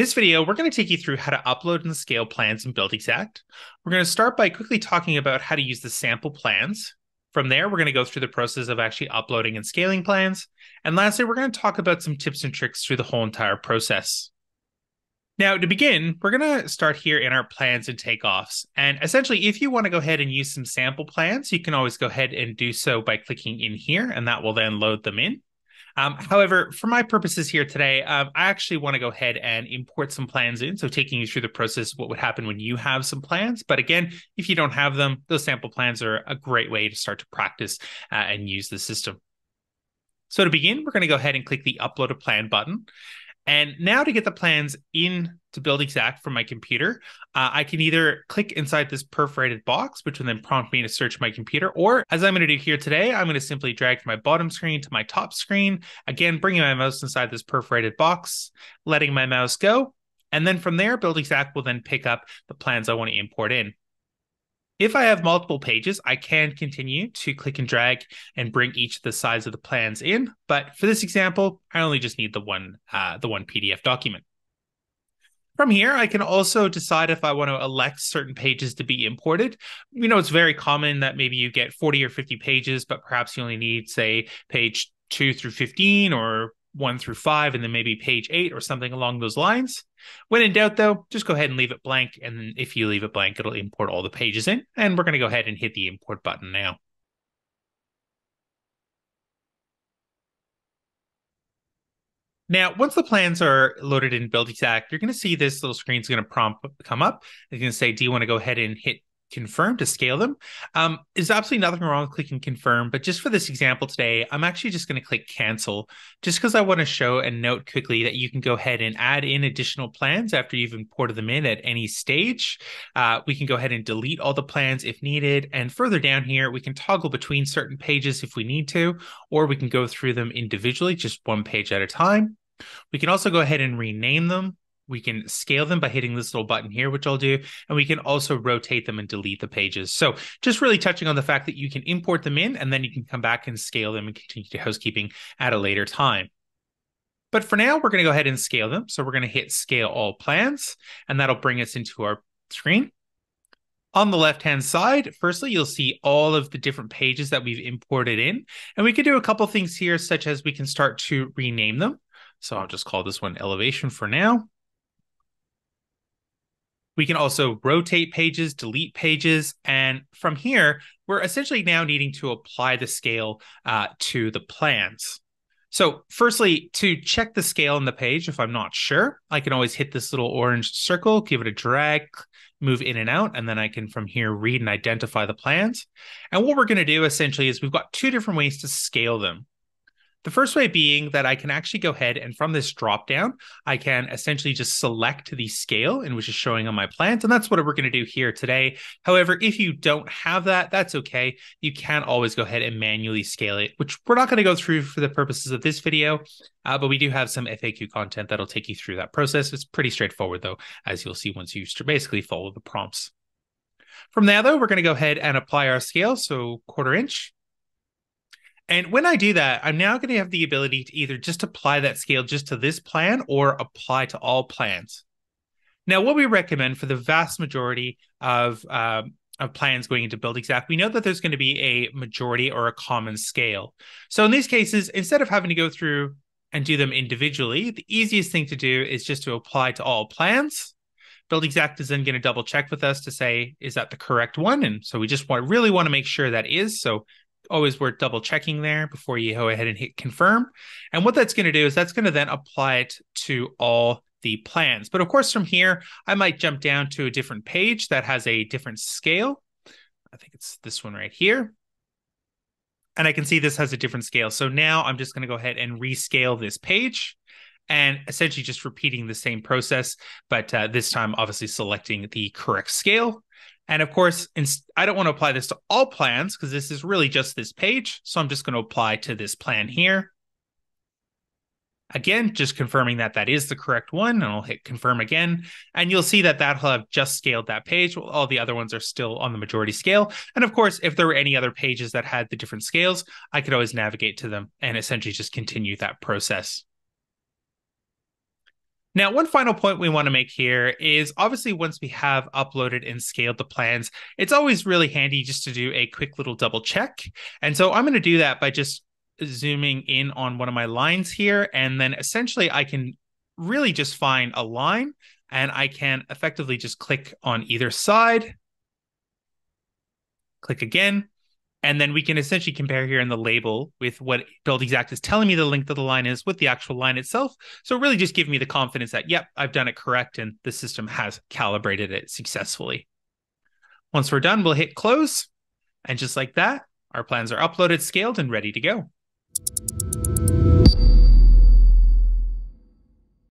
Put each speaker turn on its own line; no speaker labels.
This video, we're going to take you through how to upload and scale plans in BuildXact. We're going to start by quickly talking about how to use the sample plans. From there, we're going to go through the process of actually uploading and scaling plans. And lastly, we're going to talk about some tips and tricks through the whole entire process. Now, to begin, we're going to start here in our plans and takeoffs. And essentially, if you want to go ahead and use some sample plans, you can always go ahead and do so by clicking in here, and that will then load them in. Um, however, for my purposes here today, um, I actually want to go ahead and import some plans in. So taking you through the process, what would happen when you have some plans. But again, if you don't have them, those sample plans are a great way to start to practice uh, and use the system. So to begin, we're going to go ahead and click the upload a plan button. And now to get the plans in to BuildXact from my computer, uh, I can either click inside this perforated box, which will then prompt me to search my computer, or as I'm going to do here today, I'm going to simply drag from my bottom screen to my top screen. Again, bringing my mouse inside this perforated box, letting my mouse go. And then from there, BuildXact will then pick up the plans I want to import in. If I have multiple pages, I can continue to click and drag and bring each of the sides of the plans in. But for this example, I only just need the one, uh, the one PDF document. From here, I can also decide if I want to elect certain pages to be imported. You know, it's very common that maybe you get 40 or 50 pages, but perhaps you only need, say, page 2 through 15 or 1 through 5, and then maybe page 8 or something along those lines. When in doubt, though, just go ahead and leave it blank. And if you leave it blank, it'll import all the pages in. And we're going to go ahead and hit the import button now. Now, once the plans are loaded in BuildXact, you're going to see this little screen is going to prompt come up. It's going to say, do you want to go ahead and hit confirm to scale them. Um, there's absolutely nothing wrong with clicking confirm, but just for this example today, I'm actually just going to click cancel just because I want to show and note quickly that you can go ahead and add in additional plans after you've imported them in at any stage. Uh, we can go ahead and delete all the plans if needed. And further down here, we can toggle between certain pages if we need to, or we can go through them individually, just one page at a time. We can also go ahead and rename them we can scale them by hitting this little button here, which I'll do. And we can also rotate them and delete the pages. So just really touching on the fact that you can import them in and then you can come back and scale them and continue to housekeeping at a later time. But for now, we're going to go ahead and scale them. So we're going to hit scale all plans, and that'll bring us into our screen. On the left-hand side, firstly, you'll see all of the different pages that we've imported in. And we can do a couple things here, such as we can start to rename them. So I'll just call this one elevation for now. We can also rotate pages, delete pages. And from here, we're essentially now needing to apply the scale uh, to the plans. So firstly, to check the scale on the page, if I'm not sure, I can always hit this little orange circle, give it a drag, move in and out, and then I can from here read and identify the plans. And what we're going to do essentially is we've got two different ways to scale them. The first way being that I can actually go ahead and from this drop down, I can essentially just select the scale in which is showing on my plans. And that's what we're going to do here today. However, if you don't have that, that's okay. You can always go ahead and manually scale it, which we're not going to go through for the purposes of this video, uh, but we do have some FAQ content that'll take you through that process. It's pretty straightforward though, as you'll see once you basically follow the prompts. From there though, we're going to go ahead and apply our scale. So quarter inch, and when I do that, I'm now going to have the ability to either just apply that scale just to this plan or apply to all plans. Now, what we recommend for the vast majority of um, of plans going into BuildXact, we know that there's going to be a majority or a common scale. So in these cases, instead of having to go through and do them individually, the easiest thing to do is just to apply to all plans. BuildXact is then going to double check with us to say, is that the correct one? And so we just want really want to make sure that is. So always worth double checking there before you go ahead and hit confirm. And what that's going to do is that's going to then apply it to all the plans. But of course, from here, I might jump down to a different page that has a different scale. I think it's this one right here. And I can see this has a different scale. So now I'm just going to go ahead and rescale this page and essentially just repeating the same process, but uh, this time obviously selecting the correct scale. And of course, I don't want to apply this to all plans because this is really just this page. So I'm just going to apply to this plan here. Again, just confirming that that is the correct one, and I'll hit confirm again. And you'll see that that'll have just scaled that page. All the other ones are still on the majority scale. And of course, if there were any other pages that had the different scales, I could always navigate to them and essentially just continue that process. Now, one final point we want to make here is obviously once we have uploaded and scaled the plans, it's always really handy just to do a quick little double check. And so I'm going to do that by just zooming in on one of my lines here. And then essentially I can really just find a line and I can effectively just click on either side, click again, and then we can essentially compare here in the label with what Buildxact is telling me the length of the line is with the actual line itself. So really just give me the confidence that, yep, I've done it correct and the system has calibrated it successfully. Once we're done, we'll hit close. And just like that, our plans are uploaded, scaled, and ready to go.